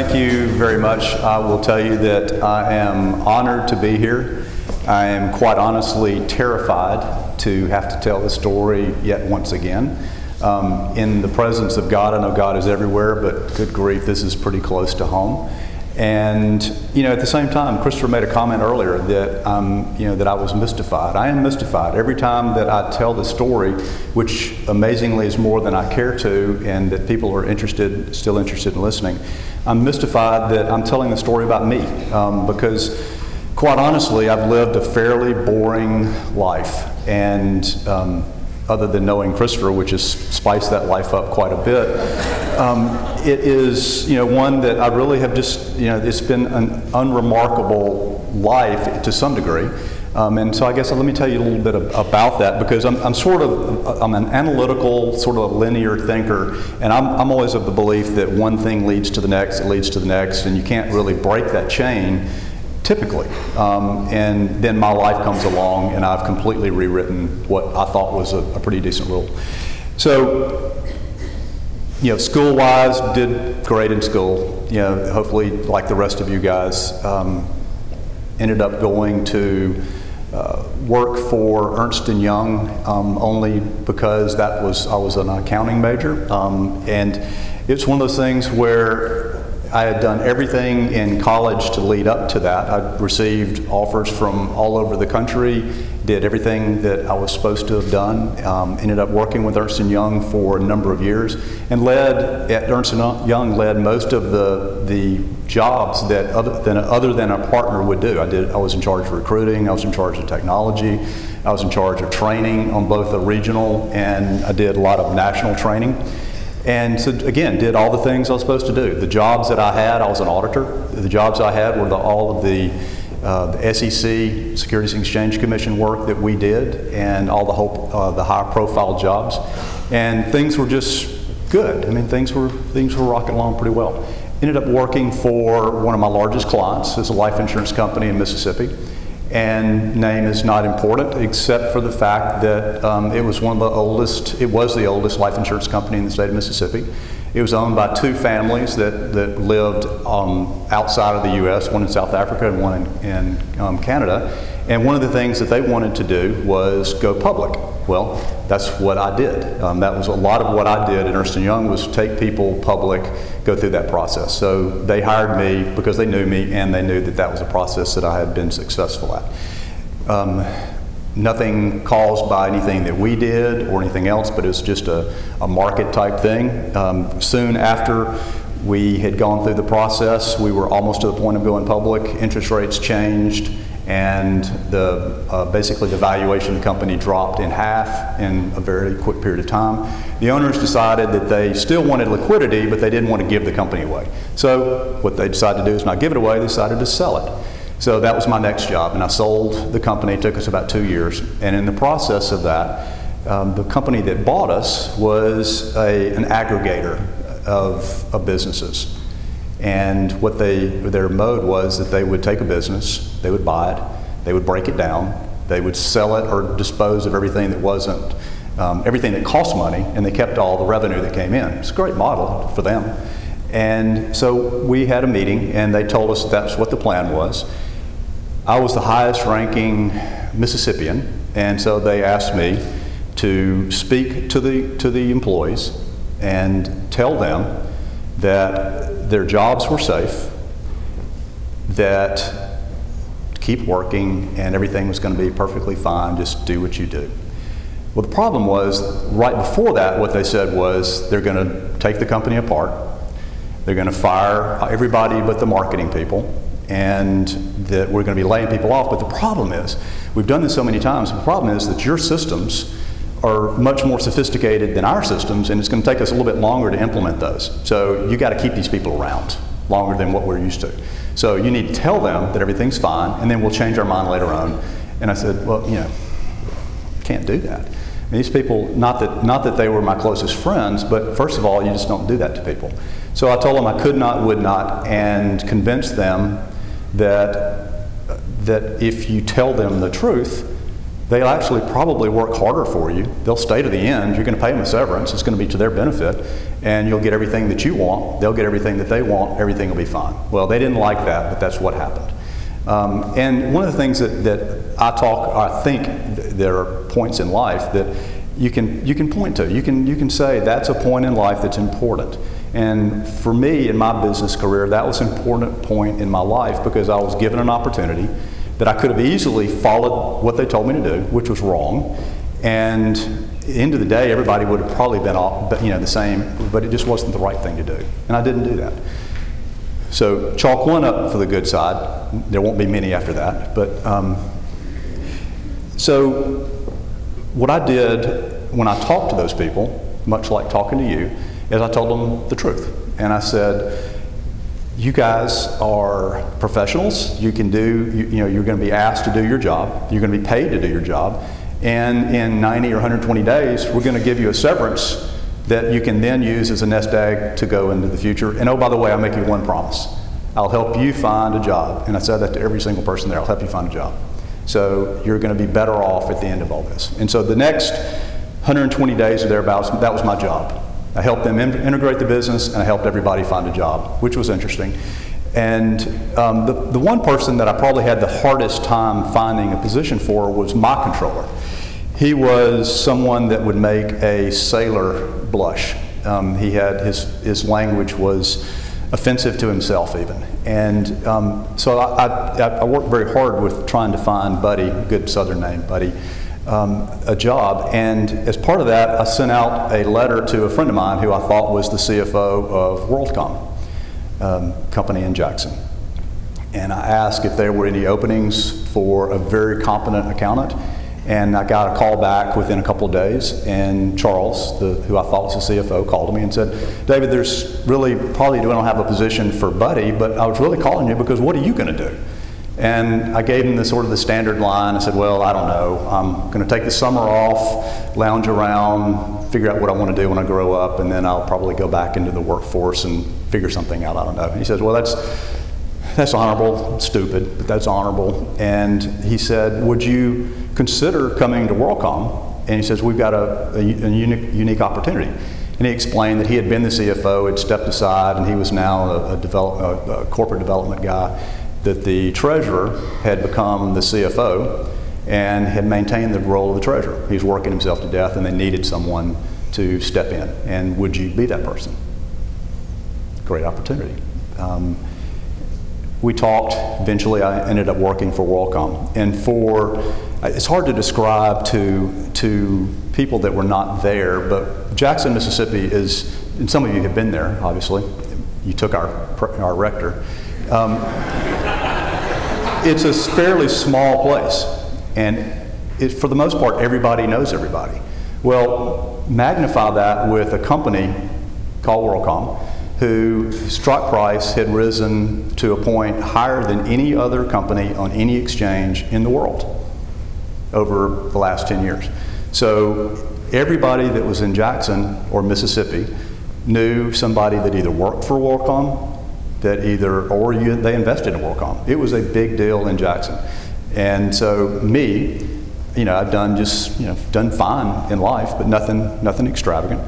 Thank you very much. I will tell you that I am honored to be here. I am quite honestly terrified to have to tell the story yet once again. Um, in the presence of God, I know God is everywhere, but good grief, this is pretty close to home. And you know, at the same time, Christopher made a comment earlier that um, you know that I was mystified. I am mystified every time that I tell the story, which amazingly is more than I care to, and that people are interested, still interested in listening. I'm mystified that I'm telling the story about me um, because, quite honestly, I've lived a fairly boring life, and um, other than knowing Christopher, which has spiced that life up quite a bit. Um, it is, you know, one that I really have just, you know, it's been an unremarkable life to some degree. Um, and so I guess let me tell you a little bit about that because I'm, I'm, sort of, I'm an analytical, sort of a linear thinker, and I'm, I'm always of the belief that one thing leads to the next, it leads to the next, and you can't really break that chain typically. Um, and then my life comes along and I've completely rewritten what I thought was a, a pretty decent rule. So, you know, school wise, did great in school. You know, hopefully, like the rest of you guys, um, ended up going to uh, work for Ernst & Young um, only because that was, I was an accounting major. Um, and it's one of those things where I had done everything in college to lead up to that. I received offers from all over the country, did everything that I was supposed to have done, um, ended up working with Ernst & Young for a number of years, and led, at Ernst & Young, led most of the, the jobs that other than, other than a partner would do. I, did, I was in charge of recruiting, I was in charge of technology, I was in charge of training on both the regional and I did a lot of national training. And so, again, did all the things I was supposed to do. The jobs that I had, I was an auditor. The jobs I had were the, all of the, uh, the SEC, Securities and Exchange Commission work that we did, and all the, uh, the high profile jobs. And things were just good. I mean, things were, things were rocking along pretty well. Ended up working for one of my largest clients, it's a life insurance company in Mississippi and name is not important except for the fact that um, it was one of the oldest, it was the oldest life insurance company in the state of Mississippi. It was owned by two families that, that lived um, outside of the U.S., one in South Africa and one in, in um, Canada. And one of the things that they wanted to do was go public. Well, that's what I did. Um, that was a lot of what I did at Ernst & Young was take people public, go through that process. So they hired me because they knew me and they knew that that was a process that I had been successful at. Um, nothing caused by anything that we did or anything else, but it's just a, a market type thing. Um, soon after we had gone through the process, we were almost to the point of going public. Interest rates changed and the, uh, basically the valuation of the company dropped in half in a very quick period of time. The owners decided that they still wanted liquidity, but they didn't want to give the company away. So what they decided to do is not give it away, they decided to sell it. So that was my next job, and I sold the company. It took us about two years. And in the process of that, um, the company that bought us was a, an aggregator of, of businesses. And what they, their mode was that they would take a business, they would buy it, they would break it down, they would sell it or dispose of everything that wasn't, um, everything that cost money, and they kept all the revenue that came in. It's a great model for them. And so we had a meeting, and they told us that's what the plan was. I was the highest ranking Mississippian, and so they asked me to speak to the, to the employees and tell them that their jobs were safe, that keep working and everything was going to be perfectly fine, just do what you do. Well, the problem was, right before that, what they said was they're going to take the company apart, they're going to fire everybody but the marketing people, and that we're going to be laying people off. But the problem is, we've done this so many times, the problem is that your systems are much more sophisticated than our systems, and it's going to take us a little bit longer to implement those. So you got to keep these people around longer than what we're used to. So you need to tell them that everything's fine, and then we'll change our mind later on. And I said, well, you know, can't do that. Mean, these people, not that, not that they were my closest friends, but first of all, you just don't do that to people. So I told them I could not, would not, and convinced them that, that if you tell them the truth, they'll actually probably work harder for you. They'll stay to the end. You're going to pay them a severance. It's going to be to their benefit. And you'll get everything that you want. They'll get everything that they want. Everything will be fine. Well, they didn't like that, but that's what happened. Um, and one of the things that, that I talk, I think th- there are points in life that you can, you can point to. You can, you can say that's a point in life that's important. And for me in my business career, that was an important point in my life because I was given an opportunity that I could have easily followed what they told me to do, which was wrong. And end of the day, everybody would have probably been all, you know, the same, but it just wasn't the right thing to do. And I didn't do that. So chalk one up for the good side. There won't be many after that. But um, so what I did when I talked to those people, much like talking to you, is I told them the truth. And I said, you guys are professionals. You can do, you, you know, you're going to be asked to do your job. You're going to be paid to do your job. And in 90 or 120 days, we're going to give you a severance that you can then use as a nest egg to go into the future. And oh, by the way, I'll make you one promise. I'll help you find a job. And I said that to every single person there. I'll help you find a job. So you're going to be better off at the end of all this. And so the next 120 days or thereabouts, that was my job. I helped them in- integrate the business, and I helped everybody find a job, which was interesting. And um, the, the one person that I probably had the hardest time finding a position for was my controller. He was someone that would make a sailor blush. Um, he had his, his language was offensive to himself even. And um, so I, I, I, worked very hard with trying to find Buddy, good southern name, Buddy, um, a job. And as part of that, I sent out a letter to a friend of mine who I thought was the CFO of WorldCom um, company in Jackson. And I asked if there were any openings for a very competent accountant. And I got a call back within a couple of days, and Charles, the, who I thought was the CFO, called me and said, David, there's really probably we don't have a position for Buddy, but I was really calling you because what are you going to do? And I gave him the sort of the standard line. I said, well, I don't know. I'm going to take the summer off, lounge around, figure out what I want to do when I grow up, and then I'll probably go back into the workforce and figure something out. I don't know. And he says, well, that's, that's honorable, stupid, but that's honorable. And he said, would you consider coming to WorldCom? And he says, we've got a, a, a unique, unique opportunity. And he explained that he had been the CFO, had stepped aside, and he was now a, a, develop, a, a corporate development guy that the treasurer had become the CFO and had maintained the role of the treasurer. He was working himself to death and they needed someone to step in. And would you be that person? Great opportunity. Um, we talked, eventually I ended up working for WorldCom. And for, it's hard to describe to, to people that were not there, but Jackson, Mississippi is, and some of you have been there, obviously. You took our, our rector. Um, it's a fairly small place, and it, for the most part, everybody knows everybody. Well, magnify that with a company called WorldCom, who stock price had risen to a point higher than any other company on any exchange in the world over the last 10 years. So everybody that was in Jackson or Mississippi knew somebody that either worked for WorldCom that either, or you, they invested in WorldCom. It was a big deal in Jackson. And so me, you know, I've done just, you know, done fine in life, but nothing, nothing extravagant.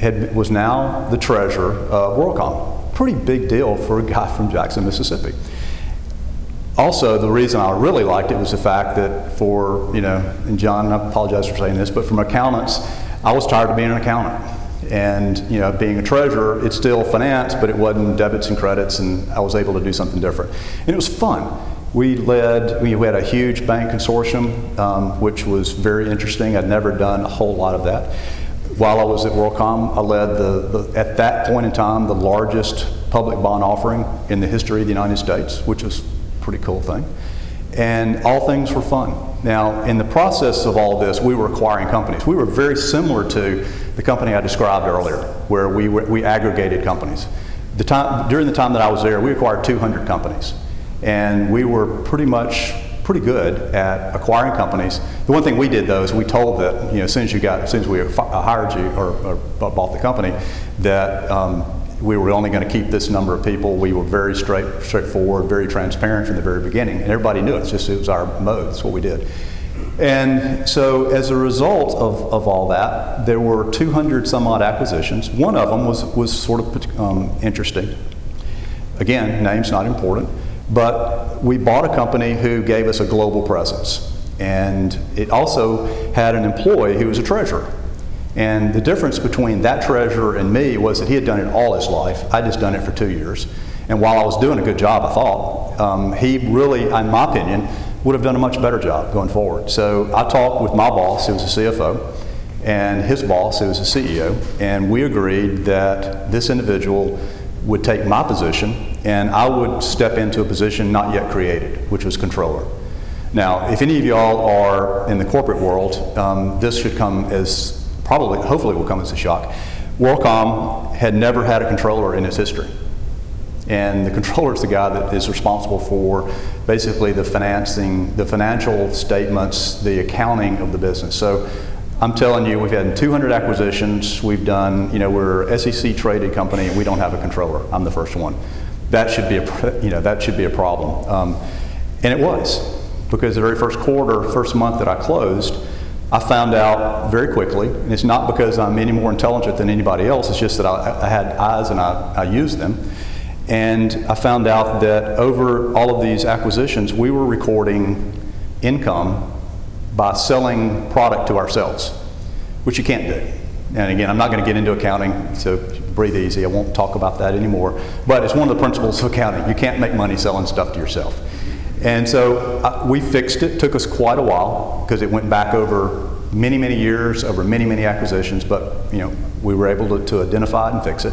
Had, was now the treasurer of WorldCom. Pretty big deal for a guy from Jackson, Mississippi. Also, the reason I really liked it was the fact that for, you know, and John, I apologize for saying this, but from accountants, I was tired of being an accountant. And you know, being a treasurer, it's still finance, but it wasn't debits and credits, and I was able to do something different. And it was fun. We led, we had a huge bank consortium, um, which was very interesting. I'd never done a whole lot of that. While I was at WorldCom, I led the, the, at that point in time, the largest public bond offering in the history of the United States, which was a pretty cool thing. And all things were fun. Now, in the process of all this, we were acquiring companies. We were very similar to the company I described earlier, where we, we aggregated companies. The time, during the time that I was there, we acquired 200 companies. And we were pretty much pretty good at acquiring companies. The one thing we did though is we told that, you know, as soon as you got, as soon as we hired you or, or bought the company, that um, we were only going to keep this number of people. We were very straight, straightforward, very transparent from the very beginning, and everybody knew it. It's just it was our mode. That's what we did. And so, as a result of, of all that, there were 200 some odd acquisitions. One of them was, was sort of um, interesting. Again, name's not important, but we bought a company who gave us a global presence. And it also had an employee who was a treasurer. And the difference between that treasurer and me was that he had done it all his life. I'd just done it for two years. And while I was doing a good job, I thought, um, he really, in my opinion, would have done a much better job going forward. So I talked with my boss, who was a CFO, and his boss, who was a CEO, and we agreed that this individual would take my position and I would step into a position not yet created, which was controller. Now, if any of y'all are in the corporate world, um, this should come as probably, hopefully, will come as a shock. WorldCom had never had a controller in its history. And the controller is the guy that is responsible for basically the financing, the financial statements, the accounting of the business. So I'm telling you, we've had 200 acquisitions. We've done, you know, we're SEC traded company and we don't have a controller. I'm the first one. That should be a, you know, that should be a problem. Um, and it was because the very first quarter, first month that I closed, I found out very quickly, and it's not because I'm any more intelligent than anybody else, it's just that I, I had eyes and I, I used them. And I found out that over all of these acquisitions, we were recording income by selling product to ourselves, which you can't do. And again, I'm not going to get into accounting, so breathe easy. I won't talk about that anymore. But it's one of the principles of accounting. You can't make money selling stuff to yourself. And so uh, we fixed it. Took us quite a while because it went back over many, many years, over many, many acquisitions. But you know, we were able to, to identify it and fix it.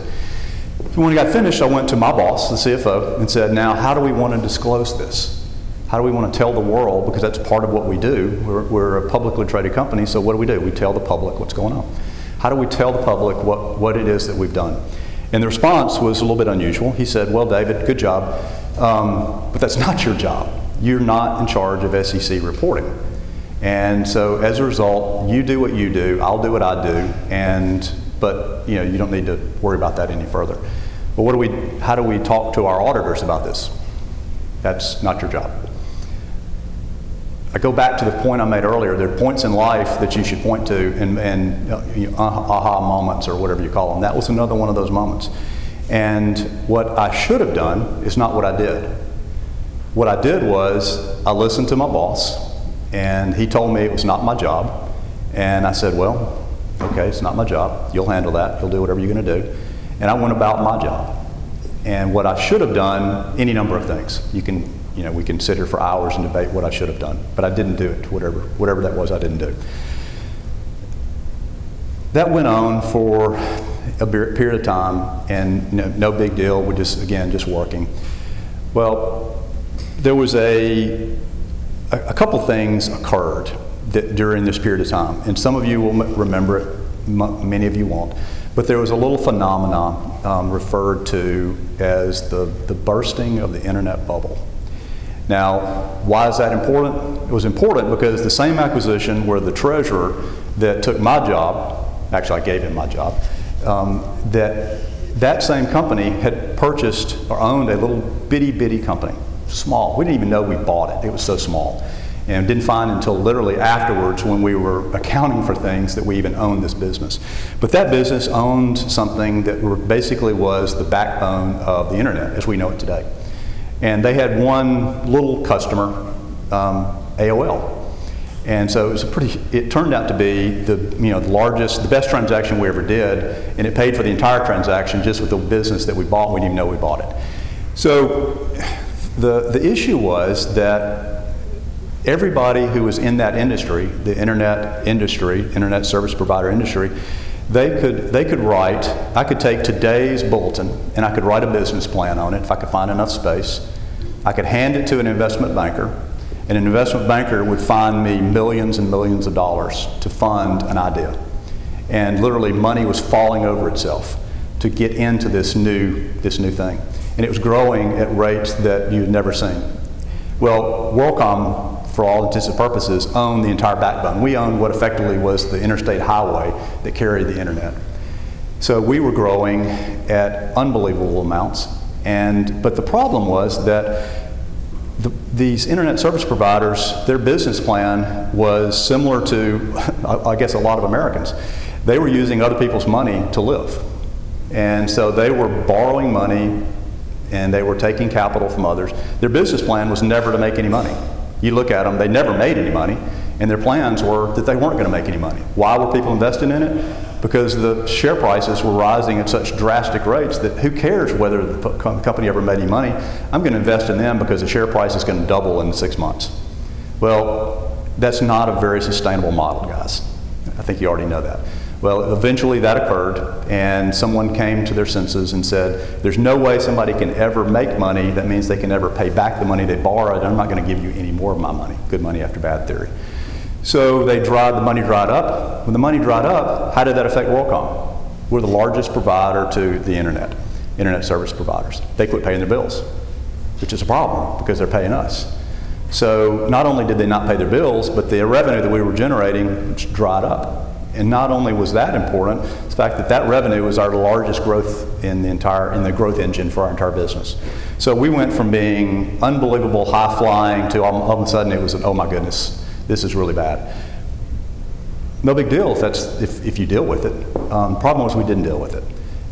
When we got finished, I went to my boss, the CFO, and said, now how do we want to disclose this? How do we want to tell the world, because that's part of what we do. We're, we're a publicly traded company, so what do we do? We tell the public what's going on. How do we tell the public what, what it is that we've done? And the response was a little bit unusual. He said, well, David, good job, um, but that's not your job. You're not in charge of SEC reporting. And so as a result, you do what you do, I'll do what I do, and but you know you don't need to worry about that any further. But what do we, how do we talk to our auditors about this? That's not your job. I go back to the point I made earlier. There are points in life that you should point to and, and know, aha moments or whatever you call them. That was another one of those moments. And what I should have done is not what I did. What I did was I listened to my boss, and he told me it was not my job. And I said, Well, okay, it's not my job. You'll handle that. You'll do whatever you're going to do. And I went about my job. And what I should have done, any number of things. You can, you know, we can sit here for hours and debate what I should have done, but I didn't do it. Whatever, whatever that was, I didn't do. That went on for a period of time, and know, no big deal. We're just again just working. Well, there was a a, couple things occurred that, during this period of time, and some of you will remember it, many of you won't. But there was a little phenomenon um, referred to as the, the bursting of the internet bubble. Now, why is that important? It was important because the same acquisition where the treasurer that took my job, actually I gave him my job, um, that that same company had purchased or owned a little bitty bitty company, small. We didn't even know we bought it. It was so small and didn't find until literally afterwards when we were accounting for things that we even owned this business. But that business owned something that basically was the backbone of the internet as we know it today. And they had one little customer, um, AOL. And so it was a pretty, it turned out to be the, you know, the largest, the best transaction we ever did, and it paid for the entire transaction just with the business that we bought. We didn't even know we bought it. So the, the issue was that everybody who was in that industry, the internet industry, internet service provider industry, they could, they could write, I could take today's bulletin and I could write a business plan on it if I could find enough space. I could hand it to an investment banker, an investment banker would find me millions and millions of dollars to fund an idea. And literally, money was falling over itself to get into this new, this new thing. And it was growing at rates that you'd never seen. Well, WorldCom for all intents and purposes, owned the entire backbone. We owned what effectively was the interstate highway that carried the internet. So we were growing at unbelievable amounts. And, but the problem was that the, these internet service providers, their business plan was similar to, I guess, a lot of Americans. They were using other people's money to live. And so they were borrowing money and they were taking capital from others. Their business plan was never to make any money. You look at them, they never made any money, and their plans were that they weren't going to make any money. Why were people investing in it? Because the share prices were rising at such drastic rates that who cares whether the company ever made any money? I'm going to invest in them because the share price is going to double in six months. Well, that's not a very sustainable model, guys. I think you already know that. Well, eventually that occurred, and someone came to their senses and said, There's no way somebody can ever make money. That means they can never pay back the money they borrowed. I'm not going to give you any more of my money. Good money after bad theory. So they dried, the money dried up. When the money dried up, how did that affect WorldCom? We're the largest provider to the internet, internet service providers. They quit paying their bills, which is a problem because they're paying us. So not only did they not pay their bills, but the revenue that we were generating dried up. And not only was that important, the fact that that revenue was our largest growth in the entire in the growth engine for our entire business. So we went from being unbelievable high flying to all, all of a sudden it was an, oh my goodness, this is really bad. No big deal if that's if, if you deal with it. Um, problem was we didn't deal with it.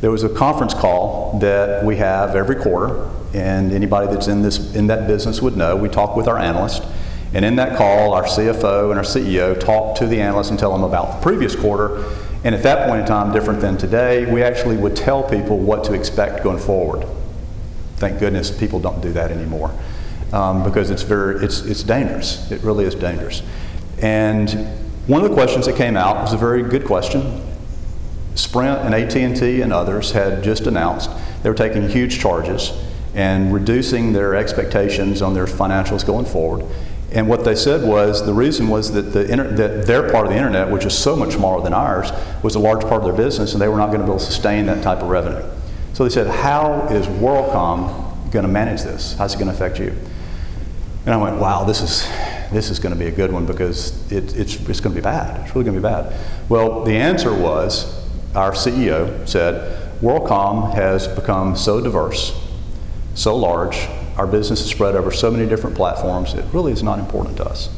There was a conference call that we have every quarter, and anybody that's in this in that business would know. We talk with our analyst and in that call, our CFO and our CEO talk to the analyst and tell them about the previous quarter. And at that point in time, different than today, we actually would tell people what to expect going forward. Thank goodness people don't do that anymore um, because it's very it's it's dangerous. It really is dangerous. And one of the questions that came out was a very good question. Sprint and AT&T and others had just announced they were taking huge charges and reducing their expectations on their financials going forward. And what they said was the reason was that, the that their part of the internet, which is so much smaller than ours, was a large part of their business, and they were not going to be able to sustain that type of revenue. So they said, How is WorldCom going to manage this? How's it going to affect you? And I went, Wow, this is, this is going to be a good one because it, it's, it's going to be bad. It's really going to be bad. Well, the answer was our CEO said, WorldCom has become so diverse, so large, our business is spread over so many different platforms, it really is not important to us.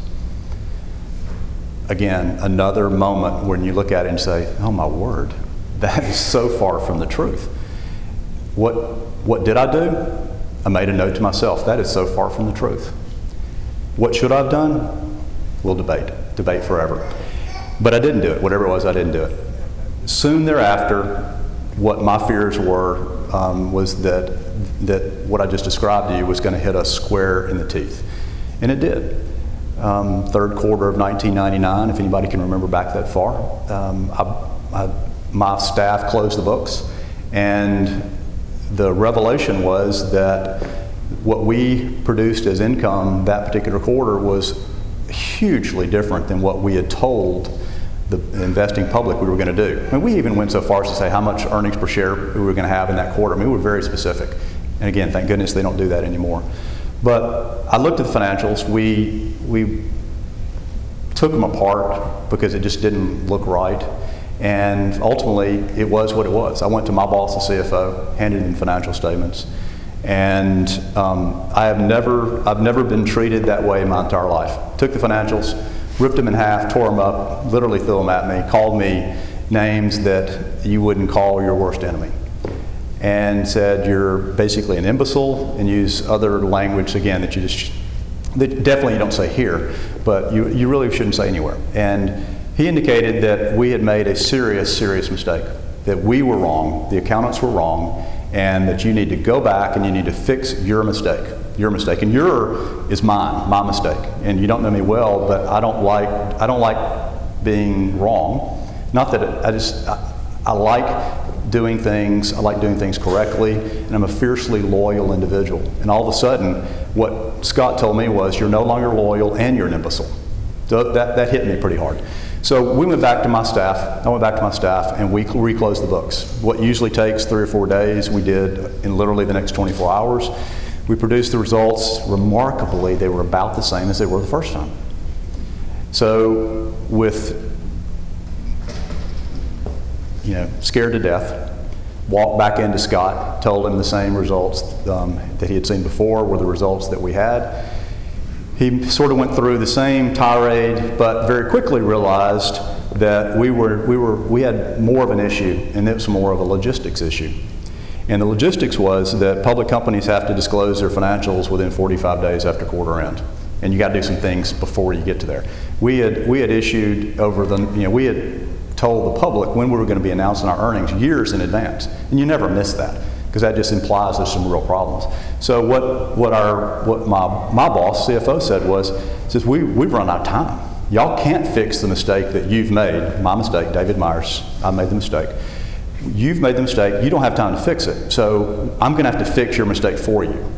Again, another moment when you look at it and say, oh my word, that is so far from the truth. What, what did I do? I made a note to myself, that is so far from the truth. What should I have done? We'll debate, debate forever. But I didn't do it. Whatever it was, I didn't do it. Soon thereafter, what my fears were um, was that that what I just described to you was going to hit us square in the teeth. And it did. Um, third quarter of 1999, if anybody can remember back that far, um, I, I, my staff closed the books. And the revelation was that what we produced as income that particular quarter was hugely different than what we had told the investing public we were going to do. I mean, we even went so far as to say how much earnings per share we were going to have in that quarter. I mean, we were very specific. And again, thank goodness they don't do that anymore. But I looked at the financials. We, we took them apart because it just didn't look right. And ultimately, it was what it was. I went to my boss, the CFO, handed him financial statements. And um, I have never, I've never been treated that way in my entire life. Took the financials, ripped them in half, tore them up, literally threw them at me, called me names that you wouldn't call your worst enemy and said you're basically an imbecile and use other language again that you just that definitely you don't say here, but you, you really shouldn't say anywhere. And he indicated that we had made a serious, serious mistake, that we were wrong, the accountants were wrong, and that you need to go back and you need to fix your mistake. Your mistake. And your is mine, my mistake. And you don't know me well, but I don't like I don't like being wrong. Not that it, I just I, I like doing things, I like doing things correctly, and I'm a fiercely loyal individual. And all of a sudden, what Scott told me was, you're no longer loyal and you're an imbecile. So that, that hit me pretty hard. So we went back to my staff. I went back to my staff and we reclosed the books. What usually takes three or four days, we did in literally the next 24 hours. We produced the results. Remarkably, they were about the same as they were the first time. So with you know, scared to death. Walked back into Scott, told him the same results um, that he had seen before were the results that we had. He sort of went through the same tirade, but very quickly realized that we, were, we, were, we had more of an issue, and it was more of a logistics issue. And the logistics was that public companies have to disclose their financials within 45 days after quarter end. And you got to do some things before you get to there. We had, we had issued over the, you know, we had told the public when we were going to be announcing our earnings years in advance. And you never miss that because that just implies there's some real problems. So what, what, our, what my, my boss, CFO, said was, says, we, we've run out of time. Y'all can't fix the mistake that you've made. My mistake, David Myers, I made the mistake. You've made the mistake. You don't have time to fix it. So I'm going to have to fix your mistake for you.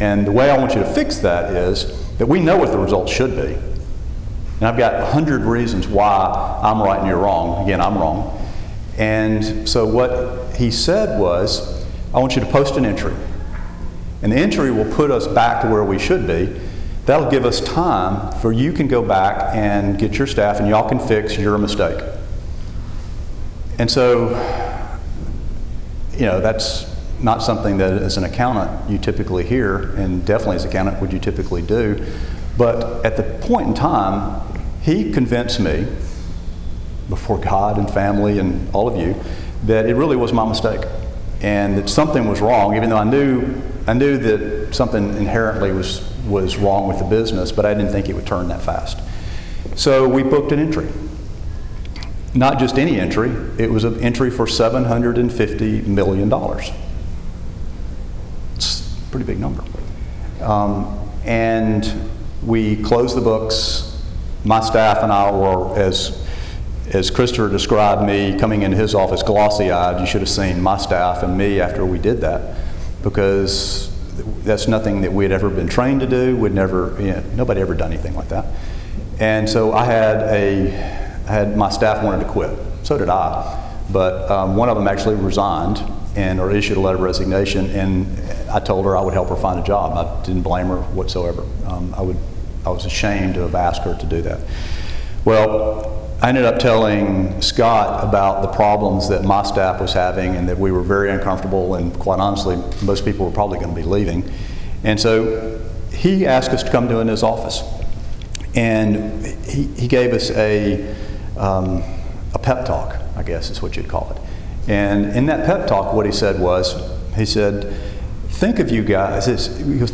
And the way I want you to fix that is that we know what the results should be. And I've got a hundred reasons why I'm right and you're wrong. Again, I'm wrong. And so what he said was, I want you to post an entry. And the entry will put us back to where we should be. That'll give us time for you can go back and get your staff and y'all can fix your mistake. And so, you know, that's not something that as an accountant you typically hear, and definitely as an accountant would you typically do. But at the point in time, he convinced me, before God and family and all of you, that it really was my mistake. And that something was wrong, even though I knew, I knew that something inherently was, was wrong with the business, but I didn't think it would turn that fast. So we booked an entry not just any entry, it was an entry for $750 million. It's a pretty big number. Um, and we closed the books. My staff and I were, as, as Christopher described me coming into his office glossy eyed, you should have seen my staff and me after we did that because that's nothing that we had ever been trained to do. We'd never, you know, nobody ever done anything like that. And so I had a I had my staff wanted to quit. So did I. But um, one of them actually resigned and or issued a letter of resignation, and I told her I would help her find a job. I didn't blame her whatsoever. Um, I would, I was ashamed to have asked her to do that. Well, I ended up telling Scott about the problems that my staff was having, and that we were very uncomfortable, and quite honestly, most people were probably going to be leaving. And so he asked us to come to his office, and he, he gave us a um, a pep talk, I guess is what you'd call it. And in that pep talk, what he said was, he said, think of you guys,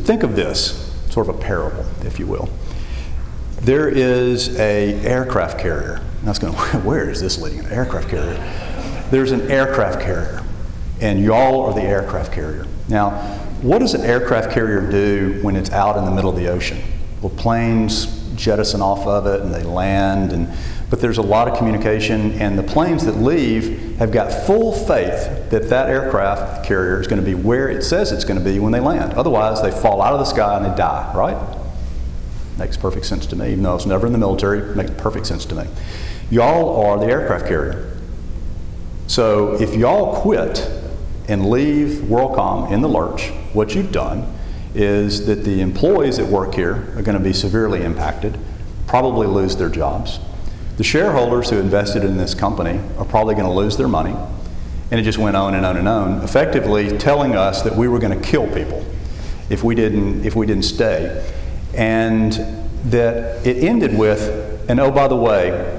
think of this, sort of a parable, if you will. There is a aircraft carrier. Was going, where is this leading? An aircraft carrier. There's an aircraft carrier, and y'all are the aircraft carrier. Now, what does an aircraft carrier do when it's out in the middle of the ocean? Well, planes jettison off of it, and they land, and but there's a lot of communication, and the planes that leave have got full faith that that aircraft carrier is going to be where it says it's going to be when they land. Otherwise, they fall out of the sky and they die, right? Makes perfect sense to me. Even though it's never in the military, makes perfect sense to me. Y'all are the aircraft carrier. So if y'all quit and leave WorldCom in the lurch, what you've done is that the employees that work here are going to be severely impacted, probably lose their jobs the shareholders who invested in this company are probably going to lose their money. And it just went on and on and on, effectively telling us that we were going to kill people if we didn't, if we didn't stay. And that it ended with, and oh, by the way,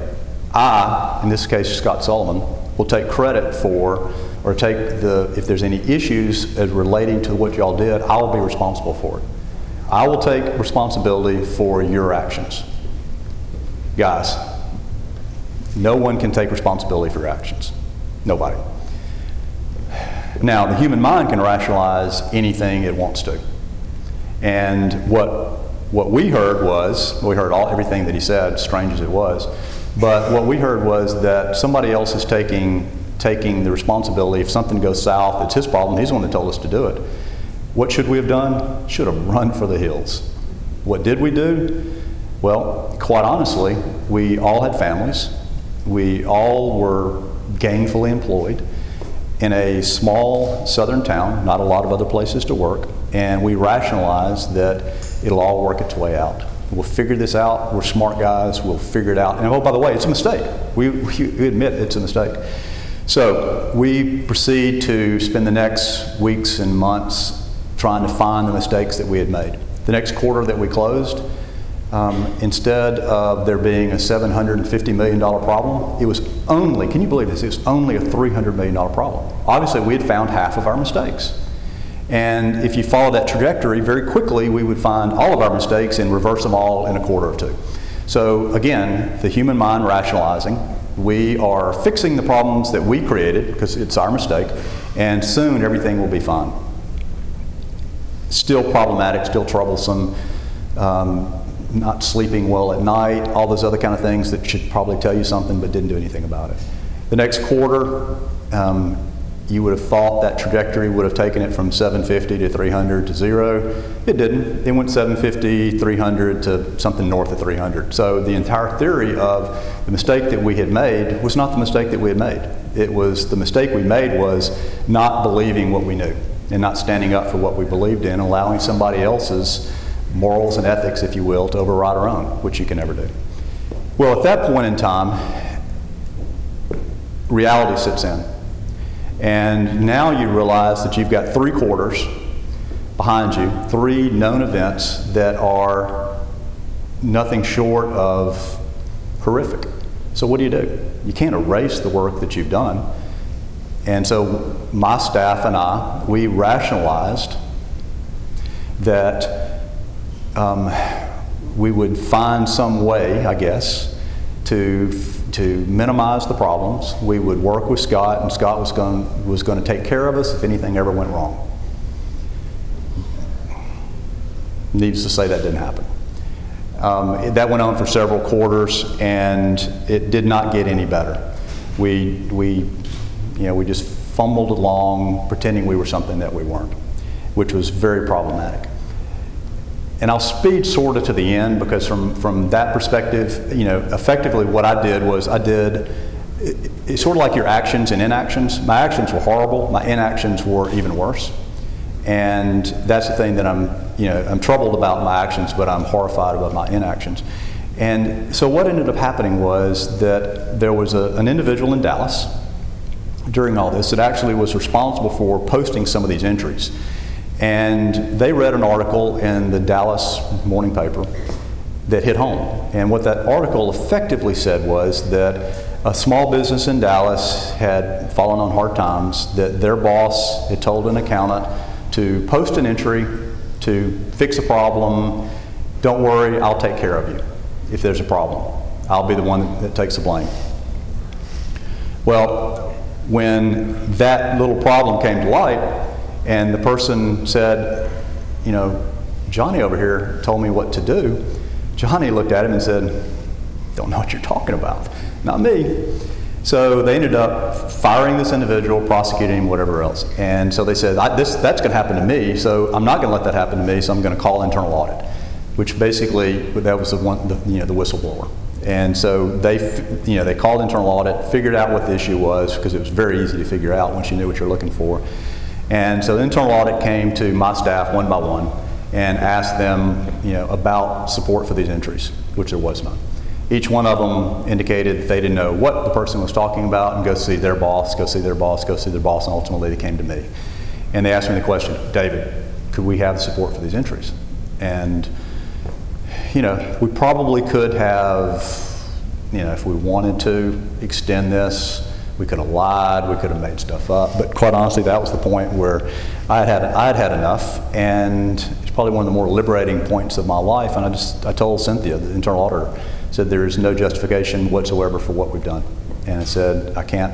I, in this case Scott Sullivan, will take credit for or take the, if there's any issues as relating to what y'all did, I will be responsible for it. I will take responsibility for your actions. Guys, no one can take responsibility for your actions. Nobody. Now, the human mind can rationalize anything it wants to. And what, what we heard was, we heard all, everything that he said, strange as it was, but what we heard was that somebody else is taking, taking the responsibility. If something goes south, it's his problem. He's the one that told us to do it. What should we have done? Should have run for the hills. What did we do? Well, quite honestly, we all had families. We all were gainfully employed in a small southern town, not a lot of other places to work, and we rationalized that it'll all work its way out. We'll figure this out. We're smart guys. We'll figure it out. And oh, by the way, it's a mistake. We, we admit it's a mistake. So we proceed to spend the next weeks and months trying to find the mistakes that we had made. The next quarter that we closed, um, instead of there being a $750 million problem, it was only, can you believe this? It was only a $300 million problem. Obviously, we had found half of our mistakes. And if you follow that trajectory, very quickly we would find all of our mistakes and reverse them all in a quarter or two. So again, the human mind rationalizing, we are fixing the problems that we created because it's our mistake, and soon everything will be fine. Still problematic, still troublesome. Um, not sleeping well at night, all those other kind of things that should probably tell you something but didn't do anything about it. The next quarter, um, you would have thought that trajectory would have taken it from 750 to 300 to zero. It didn't. It went 750, 300 to something north of 300. So the entire theory of the mistake that we had made was not the mistake that we had made. It was the mistake we made was not believing what we knew and not standing up for what we believed in, allowing somebody else's morals and ethics, if you will, to override our own, which you can never do. Well, at that point in time, reality sits in. And now you realize that you've got three quarters behind you, three known events that are nothing short of horrific. So, what do you do? You can't erase the work that you've done. And so, my staff and I, we rationalized that um, we would find some way, I guess, to, to minimize the problems. We would work with Scott, and Scott was going, was going to take care of us if anything ever went wrong. Needless to say, that didn't happen. Um, that went on for several quarters, and it did not get any better. We, we, you know, we just fumbled along, pretending we were something that we weren't, which was very problematic. And I'll speed sort of to the end because from, from that perspective, you know, effectively what I did was I did, it's sort of like your actions and inactions. My actions were horrible. My inactions were even worse. And that's the thing that I'm, you know, I'm troubled about my actions, but I'm horrified about my inactions. And so what ended up happening was that there was a, an individual in Dallas during all this that actually was responsible for posting some of these entries. And they read an article in the Dallas morning paper that hit home. And what that article effectively said was that a small business in Dallas had fallen on hard times, that their boss had told an accountant to post an entry to fix a problem. Don't worry, I'll take care of you if there's a problem. I'll be the one that takes the blame. Well, when that little problem came to light, and the person said, you know, Johnny over here told me what to do. Johnny looked at him and said, don't know what you're talking about. Not me. So they ended up firing this individual, prosecuting him, whatever else. And so they said, this, that's going to happen to me, so I'm not going to let that happen to me, so I'm going to call internal audit, which basically, that was the, one, the, you know, the whistleblower. And so they, you know, they called internal audit, figured out what the issue was, because it was very easy to figure out once you knew what you're looking for. And so the internal audit came to my staff one by one and asked them, you know, about support for these entries, which there was none. Each one of them indicated that they didn't know what the person was talking about and go see their boss, go see their boss, go see their boss, and ultimately they came to me. And they asked me the question, David, could we have support for these entries? And, you know, we probably could have, you know, if we wanted to extend this, we could have lied, we could have made stuff up. But quite honestly, that was the point where I had had, I had, had enough, and it's probably one of the more liberating points of my life. And I just I told Cynthia, the internal auditor, said there is no justification whatsoever for what we've done, and I said I can't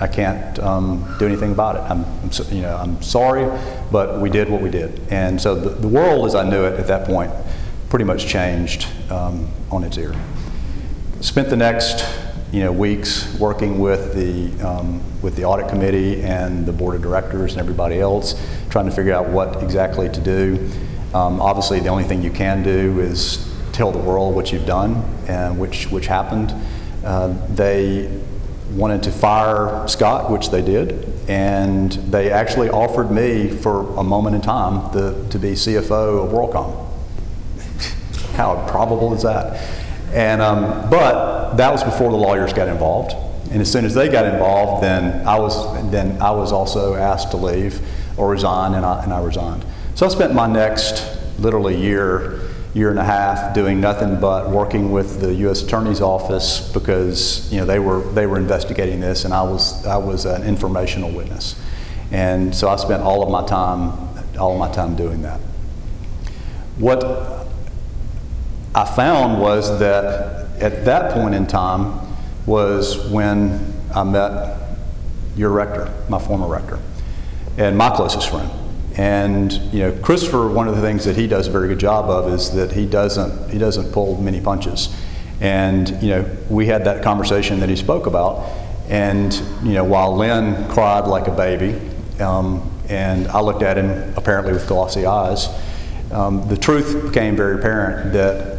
I can't um, do anything about it. I'm, I'm, you know, I'm sorry, but we did what we did. And so the, the world as I knew it at that point pretty much changed um, on its ear. Spent the next you know, weeks working with the, um, with the audit committee and the board of directors and everybody else, trying to figure out what exactly to do. Um, obviously, the only thing you can do is tell the world what you've done and which, which happened. Uh, they wanted to fire Scott, which they did, and they actually offered me for a moment in time the, to be CFO of WorldCom. How probable is that? And, um, but that was before the lawyers got involved. And as soon as they got involved, then I was, then I was also asked to leave or resign, and I, and I resigned. So I spent my next literally year, year and a half doing nothing but working with the U.S. Attorney's Office because you know they were they were investigating this, and I was I was an informational witness, and so I spent all of my time all of my time doing that. What I found was that at that point in time was when I met your rector, my former rector, and my closest friend. And you know, Christopher, one of the things that he does a very good job of is that he doesn't he doesn't pull many punches. And you know, we had that conversation that he spoke about. And you know, while Lynn cried like a baby, um, and I looked at him apparently with glossy eyes, um, the truth became very apparent that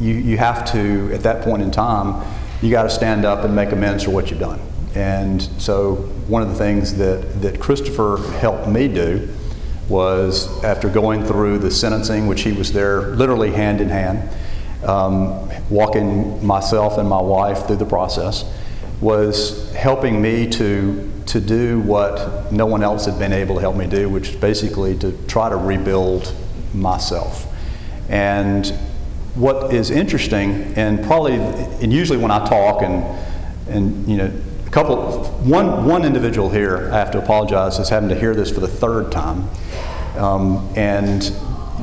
you, you have to, at that point in time, you got to stand up and make amends for what you've done. And so, one of the things that, that Christopher helped me do was after going through the sentencing, which he was there literally hand in hand, um, walking myself and my wife through the process, was helping me to, to do what no one else had been able to help me do, which is basically to try to rebuild myself. And what is interesting, and probably, and usually when I talk, and, and you know, a couple, one, one individual here, I have to apologize, is having to hear this for the third time. Um, and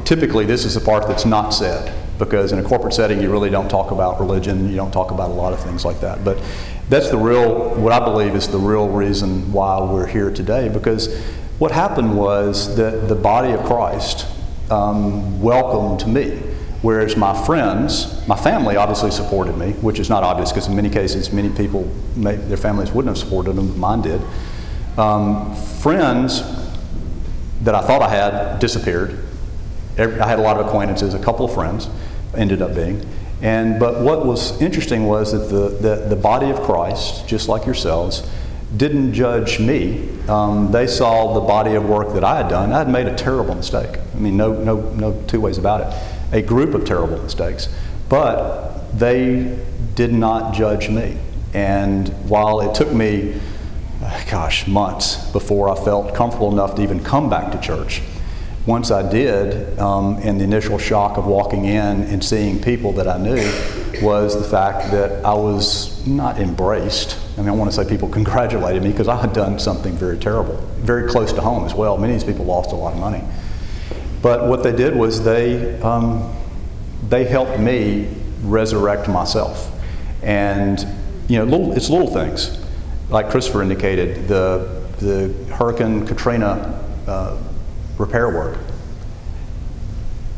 typically, this is the part that's not said because in a corporate setting, you really don't talk about religion, you don't talk about a lot of things like that. But that's the real, what I believe is the real reason why we're here today because what happened was that the body of Christ um, welcomed me. Whereas my friends, my family obviously supported me, which is not obvious because in many cases, many people, may, their families wouldn't have supported them, but mine did. Um, friends that I thought I had disappeared. Every, I had a lot of acquaintances, a couple of friends ended up being. And, but what was interesting was that the, the, the body of Christ, just like yourselves, didn't judge me. Um, they saw the body of work that I had done. I had made a terrible mistake. I mean, no, no, no two ways about it a group of terrible mistakes. But they did not judge me. And while it took me, gosh, months before I felt comfortable enough to even come back to church, once I did, um, and the initial shock of walking in and seeing people that I knew was the fact that I was not embraced. I mean, I want to say people congratulated me because I had done something very terrible, very close to home as well. Many of these people lost a lot of money. But what they did was they, um, they helped me resurrect myself. And, you know, little, it's little things. Like Christopher indicated, the, the Hurricane Katrina uh, repair work.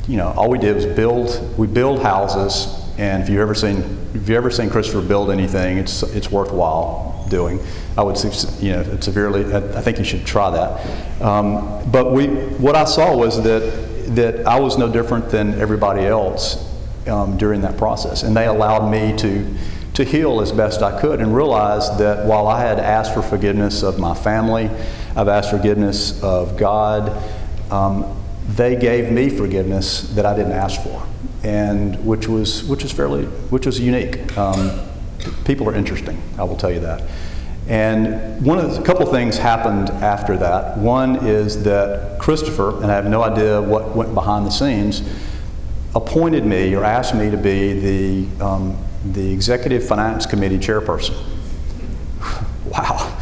You know, all we did was build, we build houses, and if you've ever seen, if you've ever seen Christopher build anything, it's, it's worthwhile doing. I would, you know, severely, I think you should try that. Um, but we, what I saw was that, that I was no different than everybody else um, during that process. And they allowed me to, to heal as best I could and realize that while I had asked for forgiveness of my family, I've asked forgiveness of God, um, they gave me forgiveness that I didn't ask for, and which was, which was fairly, which was unique. Um, people are interesting, I will tell you that. And one of the, a couple things happened after that. One is that Christopher, and I have no idea what went behind the scenes, appointed me or asked me to be the, um, the Executive Finance Committee chairperson. wow.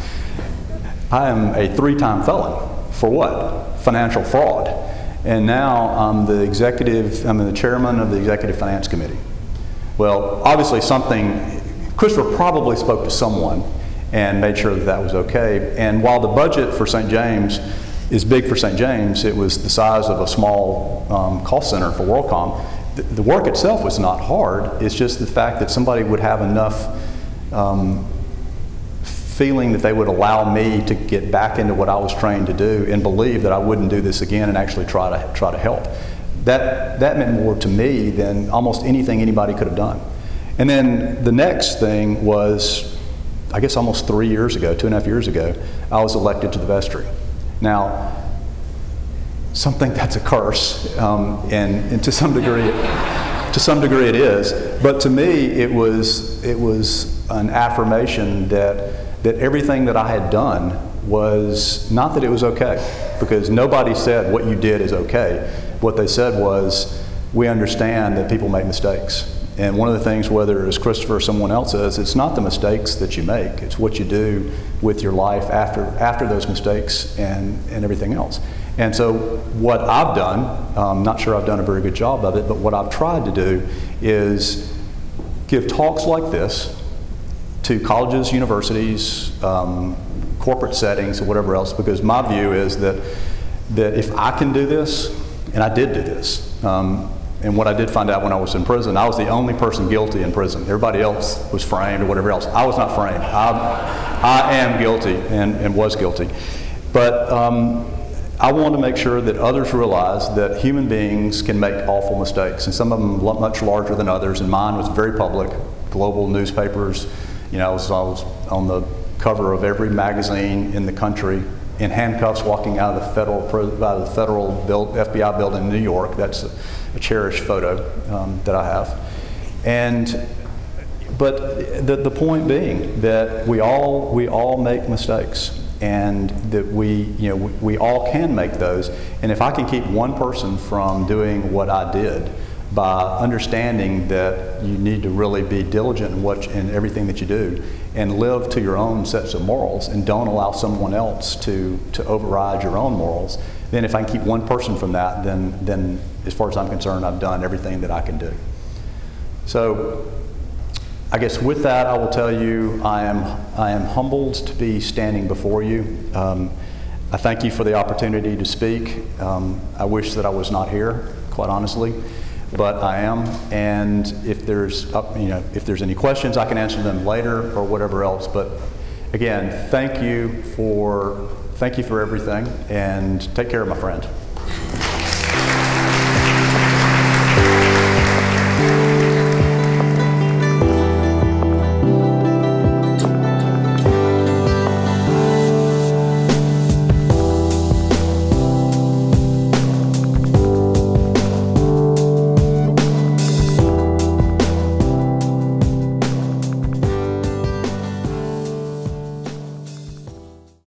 I am a three time felon. For what? Financial fraud. And now I'm the executive, I'm the chairman of the Executive Finance Committee. Well, obviously, something, Christopher probably spoke to someone and made sure that that was okay. And while the budget for St. James is big for St. James, it was the size of a small um, call center for WorldCom. The, the, work itself was not hard. It's just the fact that somebody would have enough um, feeling that they would allow me to get back into what I was trained to do and believe that I wouldn't do this again and actually try to try to help. That that meant more to me than almost anything anybody could have done. And then the next thing was I guess almost three years ago, two and a half years ago, I was elected to the vestry. Now, something that's a curse, um, and, and, to some degree, to some degree it is. But to me, it was it was an affirmation that that everything that I had done was not that it was okay, because nobody said what you did is okay, what they said was, we understand that people make mistakes. And one of the things, whether it's Christopher or someone else is, it's not the mistakes that you make, it's what you do with your life after, after those mistakes and, and everything else. And so, what I've done, I'm not sure I've done a very good job of it, but what I've tried to do is give talks like this to colleges, universities, um, corporate settings, or whatever else, because my view is that, that if I can do this, and I did do this, um, and what I did find out when I was in prison, I was the only person guilty in prison. Everybody else was framed or whatever else. I was not framed. I, I am guilty and, and was guilty. But um, I want to make sure that others realize that human beings can make awful mistakes, and some of them much larger than others. And mine was very public. Global newspapers, you know, I was, I was on the cover of every magazine in the country in handcuffs walking out of the federal, of the federal build, FBI building in New York. That's a, a cherished photo um, that I have. And, but the, the point being that we all, we all make mistakes and that we, you know, we, we all can make those. And if I can keep one person from doing what I did, by understanding that you need to really be diligent in, what, in everything that you do and live to your own sets of morals and don't allow someone else to, to override your own morals, then if I can keep one person from that, then, then as far as I'm concerned, I've done everything that I can do. So I guess with that, I will tell you I am, I am humbled to be standing before you. Um, I thank you for the opportunity to speak. Um, I wish that I was not here, quite honestly but I am. And if there's, uh, you know, if there's any questions, I can answer them later or whatever else. But again, thank you for, thank you for everything, and take care of my friend.